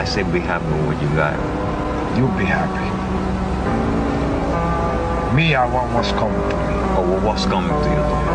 I say be happy with what you got. You'll be happy. Me, I want what's coming to me. Oh, well, what's coming to you.